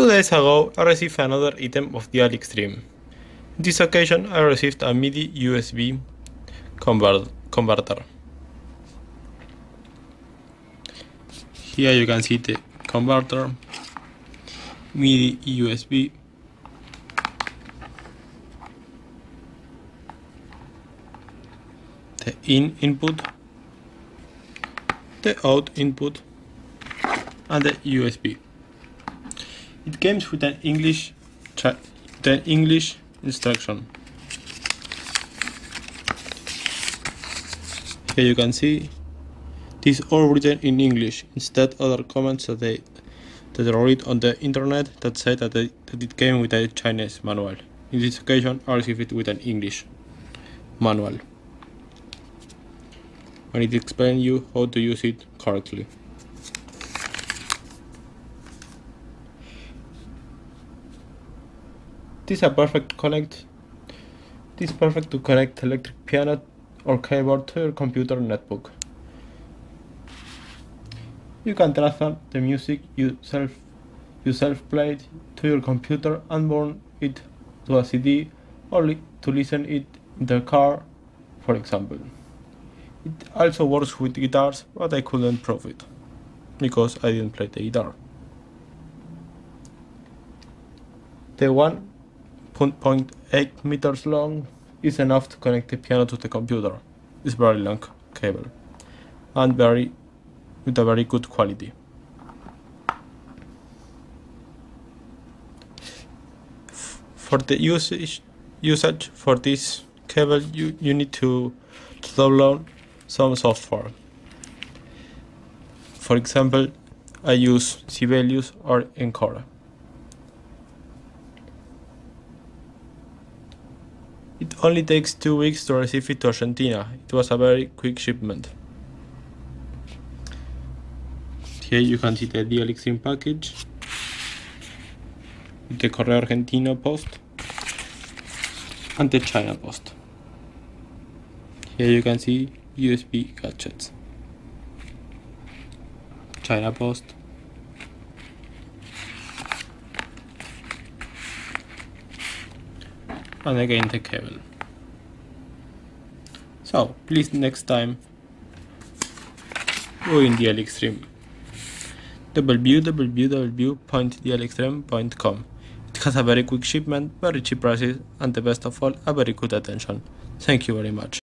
Two days ago, I received another item of DealExtreme. This occasion, I received a MIDI USB convert converter. Here you can see the converter, MIDI USB, the in input, the out input, and the USB. It comes with an English the English instruction. Here you can see this all written in English. Instead, other comments that they that I read on the internet that said that, they, that it came with a Chinese manual. In this occasion, I received it with an English manual. And it explains you how to use it correctly. This is a perfect connect. This is perfect to connect electric piano or keyboard to your computer netbook. You can transfer the music you self you self played to your computer and burn it to a CD or li to listen it in the car, for example. It also works with guitars, but I couldn't prove it because I didn't play the guitar. The 1.8 meters long is enough to connect the piano to the computer. It's very long cable and very with a very good quality. For the usage usage for this cable you, you need to, to download some software. For example, I use Sibelius or Encore. It only takes two weeks to receive it to Argentina. It was a very quick shipment. Here you can see the DealExtreme package, the Correo Argentino post, and the China post. Here you can see USB gadgets, China post, and again the cable. So please next time go in DL Extreme www.dealextreme.com. It has a very quick shipment, very cheap prices, and the best of all, a very good attention. Thank you very much.